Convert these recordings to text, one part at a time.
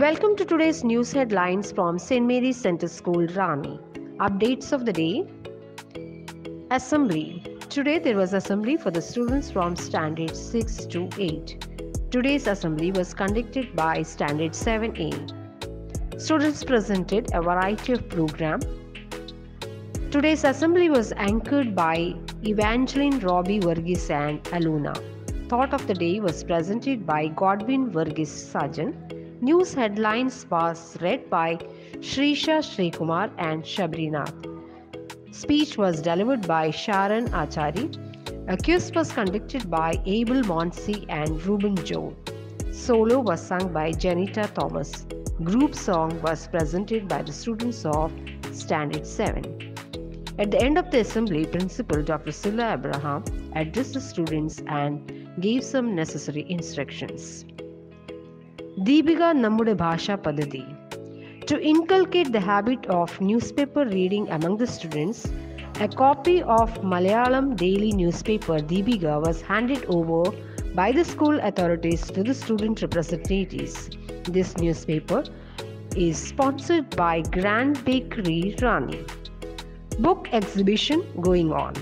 Welcome to today's news headlines from St. Mary's Central School, Ranni. Updates of the day Assembly. Today there was assembly for the students from standard 6 to 8. Today's assembly was conducted by standard 7A. Students presented a variety of program. Today's assembly was anchored by Evangeline Robbie Vergis and Aluna. Thought of the day was presented by Godwin Vergis Sajan. News headlines was read by Shrisha Srikumar and Shabrinath. Speech was delivered by Sharon Achari. Quiz was conducted by Abel Monsi and Ruben Joe. Solo was sung by Janita Thomas. Group song was presented by the students of Standard 7. At the end of the assembly, Principal Dr. Silla Abraham addressed the students and gave some necessary instructions. Deepika Nammude Bhasha Padadi. To inculcate the habit of newspaper reading among the students, a copy of Malayalam daily newspaper Deepika was handed over by the school authorities to the student representatives. This newspaper is sponsored by Grand Bakery Ranni. Book exhibition going on.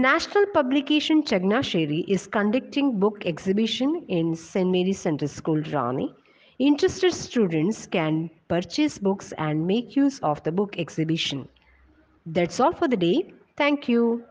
National Publication Changanassery is conducting book exhibition in St. Mary's Central School, Ranni. Interested students can purchase books and make use of the book exhibition. That's all for the day. Thank you.